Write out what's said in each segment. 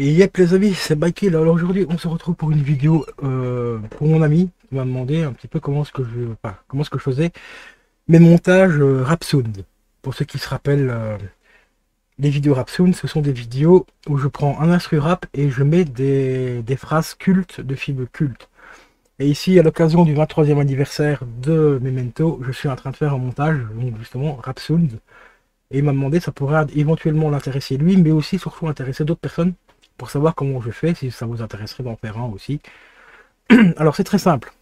Et yep les amis, c'est Michael. Alors aujourd'hui, on se retrouve pour une vidéo euh, pour mon ami qui m'a demandé un petit peu comment ce que je, comment ce que je faisais mes montages euh, Rapsound. Pour ceux qui se rappellent, euh, les vidéos Rapsound, ce sont des vidéos où je prends un instru rap et je mets des, des phrases cultes de films cultes. Et ici, à l'occasion du 23e anniversaire de Memento, je suis en train de faire un montage, donc justement Rapsound. Et il m'a demandé, ça pourrait éventuellement l'intéresser lui, mais aussi surtout intéresser d'autres personnes pour savoir comment je fais, si ça vous intéresserait d'en faire un aussi. Alors c'est très simple.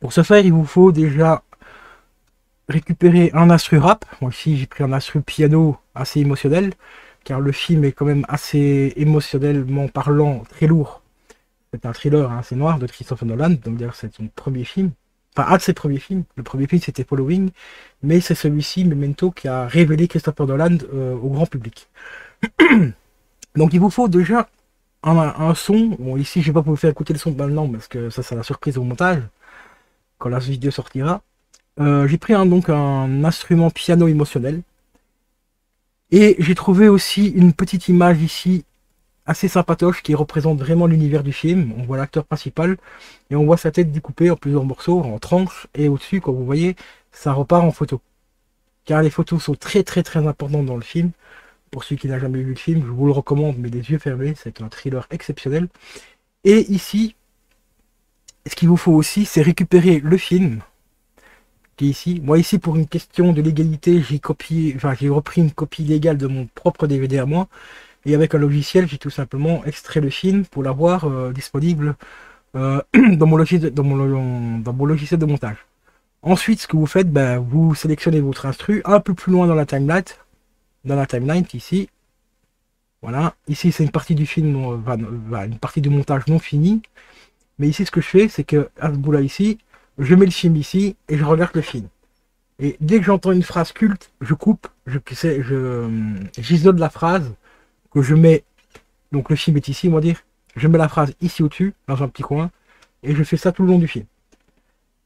Pour ce faire, il vous faut déjà récupérer un instru rap. Moi ici j'ai pris un instru piano assez émotionnel, car le film est quand même assez émotionnellement parlant, très lourd. C'est un thriller hein, noir de Christopher Nolan, donc d'ailleurs c'est son premier film. Enfin, un de ses premiers films. Le premier film c'était Following, mais c'est celui-ci, Memento, qui a révélé Christopher Nolan euh, au grand public. Donc il vous faut déjà un, son. Bon, ici, je vais pas vous faire écouter le son maintenant parce que ça, c'est la surprise au montage quand la vidéo sortira. Euh, j'ai pris un, donc un instrument piano émotionnel. Et j'ai trouvé aussi une petite image ici assez sympatoche qui représente vraiment l'univers du film. On voit l'acteur principal et on voit sa tête découpée en plusieurs morceaux, en tranches. Et au-dessus, comme vous voyez, ça repart en photo. Car les photos sont très très très importantes dans le film. Pour celui qui n'a jamais vu le film, je vous le recommande, mais des yeux fermés, c'est un thriller exceptionnel. Et ici, ce qu'il vous faut aussi, c'est récupérer le film, qui est ici. Moi ici, pour une question de légalité, j'ai copié, enfin j'ai repris une copie légale de mon propre DVD à moi, et avec un logiciel, j'ai tout simplement extrait le film pour l'avoir euh, disponible euh, dans, mon logiciel, de montage. Ensuite, ce que vous faites, ben, vous sélectionnez votre instru un peu plus loin dans la timeline, dans la timeline ici. Voilà, ici c'est une partie du film, euh, une partie du montage non fini. Mais ici ce que je fais, c'est que à ce bout-là ici, je mets le film ici et je regarde le film. Et dès que j'entends une phrase culte, je coupe, je je euh, j'isole la phrase que je mets. Donc le film est ici, on va dire. Je mets la phrase ici au-dessus, dans un petit coin, et je fais ça tout le long du film.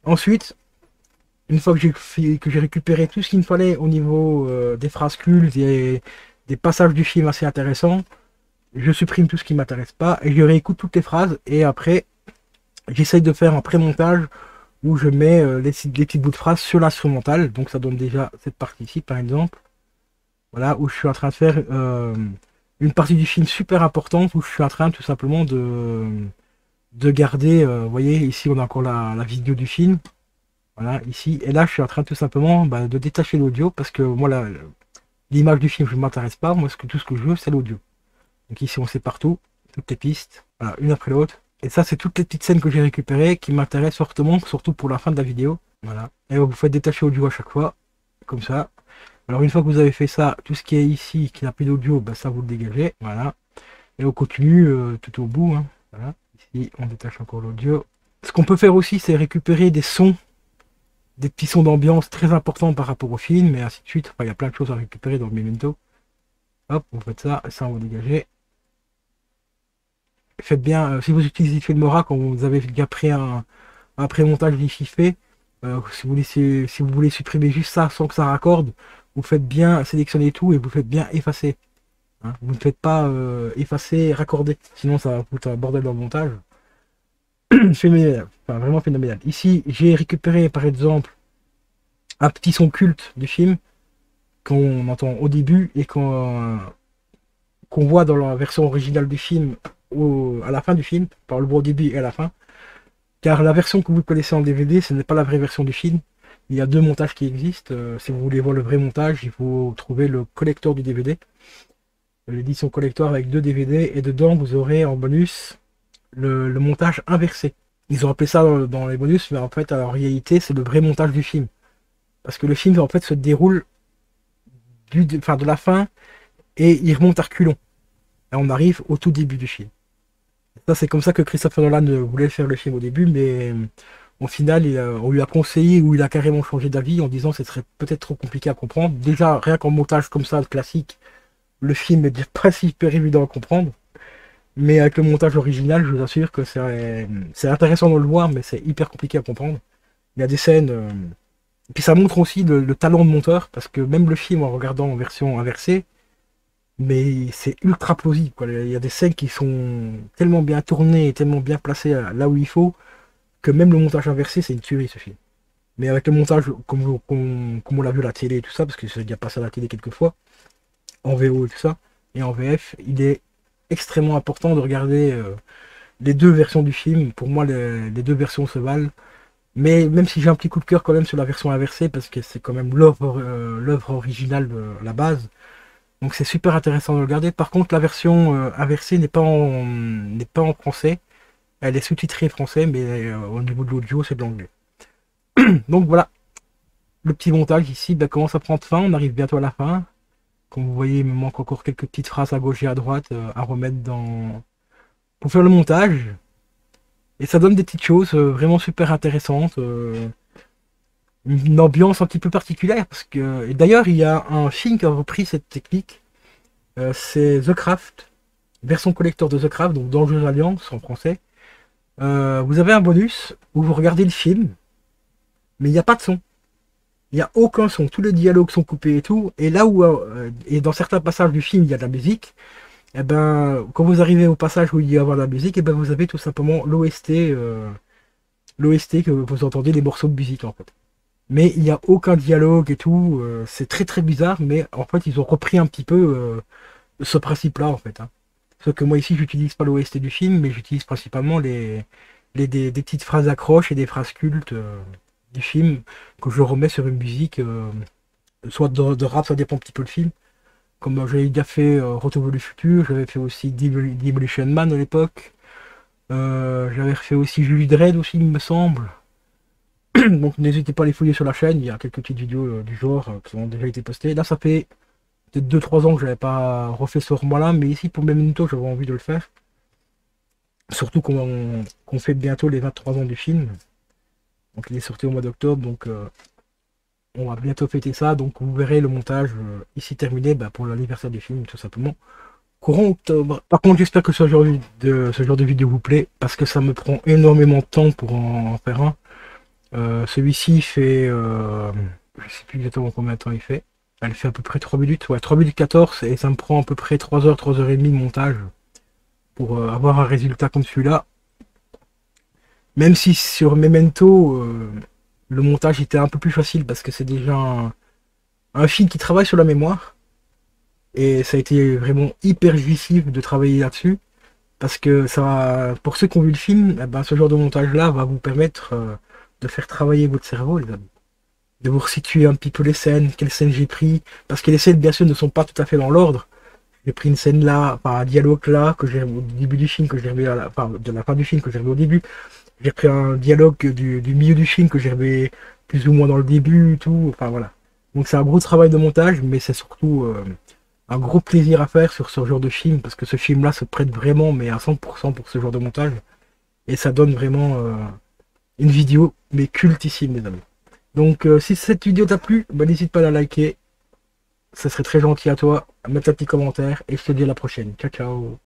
Ensuite, une fois que j'ai récupéré tout ce qu'il me fallait au niveau euh, des phrases cultes et des passages du film assez intéressants, je supprime tout ce qui m'intéresse pas et je réécoute toutes les phrases et après j'essaye de faire un pré-montage où je mets euh, les, les, petits bouts de phrases sur l'instrumental. Donc ça donne déjà cette partie-ci par exemple. Voilà, où je suis en train de faire euh, une partie du film super importante où je suis en train tout simplement de, de garder, vous voyez ici on a encore la vidéo du film, voilà, ici. Et là, je suis en train tout simplement bah, de détacher l'audio parce que moi, l'image du film, je ne m'intéresse pas. Moi, ce que, tout ce que je veux, c'est l'audio. Donc ici, on sait partout, toutes les pistes, voilà, une après l'autre. Et ça, c'est toutes les petites scènes que j'ai récupérées qui m'intéressent fortement, surtout pour la fin de la vidéo. Voilà. Et vous faites détacher l'audio à chaque fois, comme ça. Alors une fois que vous avez fait ça, tout ce qui est ici, qui n'a plus d'audio, bah, ça vous le dégagez. Voilà. Et on continue euh, tout au bout. Hein. Voilà. Ici, on détache encore l'audio. Ce qu'on peut faire aussi, c'est récupérer des sons des petits sons d'ambiance très importants par rapport au film, et ainsi de suite. Enfin, il y plein de choses à récupérer dans le Memento. Hop, vous faites ça, ça on va dégager. Faites bien, euh, si vous utilisez Filmora, quand vous avez déjà pris un, un pré-montage fait, euh, si, vous laissez, si vous voulez supprimer juste ça sans que ça raccorde, vous faites bien sélectionner tout et vous faites bien effacer. Hein. vous ne faites pas euh, effacer, raccorder, sinon ça va foutre un bordel dans le montage. phénoménal, enfin vraiment phénoménal. Ici, j'ai récupéré par exemple un petit son culte du film qu'on entend au début et qu'on voit dans la version originale du film à la fin du film, par le au début et à la fin. Car la version que vous connaissez en DVD, ce n'est pas la vraie version du film. Il y a deux montages qui existent. Euh, si vous voulez voir le vrai montage, il faut trouver le collector du DVD. L'édition collector avec deux DVD et dedans vous aurez en bonus le, montage inversé. Ils ont appelé ça dans, les bonus, mais en fait, en réalité, c'est le vrai montage du film. Parce que le film, en fait, se déroule du, de, de la fin et il remonte à reculons. Et on arrive au tout début du film. Ça, c'est comme ça que Christopher Nolan voulait faire le film au début, mais au final, on lui a conseillé ou il a carrément changé d'avis en disant que ce serait peut-être trop compliqué à comprendre. Déjà, rien qu'en montage comme ça, classique, le film est pas super évident à comprendre. Mais avec le montage original, je vous assure que c'est intéressant de le voir, mais c'est hyper compliqué à comprendre. Il y a des scènes. Euh, et puis ça montre aussi le, talent de monteur, parce que même le film, en regardant en version inversée, mais c'est ultra plausible. Il y a des scènes qui sont tellement bien tournées et tellement bien placées là où il faut que même le montage inversé, c'est une tuerie ce film. Mais avec le montage, comme, on l'a vu à la télé et tout ça, parce que c'est déjà passé à la télé quelques fois, en VO et tout ça, et en VF, il est extrêmement important de regarder euh, les deux versions du film. Pour moi, les, deux versions se valent. Mais même si j'ai un petit coup de cœur quand même sur la version inversée, parce que c'est quand même l'œuvre euh, originale la base, donc c'est super intéressant de le regarder. Par contre, la version euh, inversée n'est pas, en, pas en français. Elle est sous-titrée français, mais au niveau de l'audio, c'est de l'anglais. Donc voilà. Le petit montage ici ben, commence à prendre fin. On arrive bientôt à la fin. Comme vous voyez, il me manque encore quelques petites phrases à gauche et à droite euh, à remettre dans... pour faire le montage. Et ça donne des petites choses vraiment super intéressantes. une ambiance un petit peu particulière. Parce que... Et d'ailleurs, il y a un film qui a repris cette technique. c'est The Craft. Version collector de The Craft, donc Dangereuse Alliance en français. Euh, vous avez un bonus où vous regardez le film, mais il n'y a pas de son. Il n'y a aucun son. Tous les dialogues sont coupés et tout. Et là où, euh, et dans certains passages du film, il y a de la musique, et eh ben, quand vous arrivez au passage où il y a de la musique, et eh ben, vous avez tout simplement l'OST, euh, l'OST que vous entendez des morceaux de musique en fait. Mais il n'y a aucun dialogue et tout. c'est très très bizarre, mais en fait, ils ont repris un petit peu ce principe-là en fait. Hein. Sauf que moi ici, j'utilise pas l'OST du film, mais j'utilise principalement les, des, petites phrases accroches et des phrases cultes euh, du film que je remets sur une musique, euh, soit de, rap, ça dépend un petit peu le film. Comme euh, j'avais déjà fait Retour vers futur, j'avais fait aussi Demolition Man à l'époque. j'avais fait aussi Julie Dredd aussi, il me semble. Donc n'hésitez pas à les fouiller sur la chaîne, il y a quelques petites vidéos du genre qui ont déjà été postées. Là ça fait peut-être 2-3 ans que je n'avais pas refait ce format-là, mais ici pour Memento, j'avais envie de le faire. Surtout qu'on fait bientôt les 23 ans du film. Donc il est sorti au mois d'octobre, donc euh, on va bientôt fêter ça. Donc vous verrez le montage euh, ici terminé bah, pour l'anniversaire du film, tout simplement. Courant octobre. Par contre, j'espère que ce genre, de, ce genre de vidéo vous plaît, parce que ça me prend énormément de temps pour en, faire un. Euh, celui-ci fait... je sais plus exactement combien de temps il fait. Elle fait à peu près 3 minutes, ouais, 3 minutes 14, et ça me prend à peu près 3 heures, 3 heures et demie de montage pour avoir un résultat comme celui-là. Même si sur Memento, euh, le montage était un peu plus facile parce que c'est déjà un, film qui travaille sur la mémoire. Et ça a été vraiment hyper jouissif de travailler là-dessus. Parce que ça, pour ceux qui ont vu le film, eh ben, ce genre de montage-là va vous permettre euh, de faire travailler votre cerveau, les amis de vous resituer un petit peu les scènes, quelles scènes j'ai pris, parce que les scènes bien sûr ne sont pas tout à fait dans l'ordre. J'ai pris une scène là, enfin un dialogue là, que j'ai au début du film, que j'ai revu à la fin du film, que j'ai revu au début. J'ai pris un dialogue du, milieu du film que revu plus ou moins dans le début, tout, enfin voilà. Donc c'est un gros travail de montage, mais c'est surtout euh, un gros plaisir à faire sur ce genre de film, parce que ce film-là se prête vraiment, mais à 100% pour ce genre de montage. Et ça donne vraiment euh, une vidéo, mais cultissime, les amis. Donc euh, si cette vidéo t'a plu, bah, n'hésite pas à la liker. Ça serait très gentil à toi, à mettre un petit commentaire et je te dis à la prochaine. Ciao ciao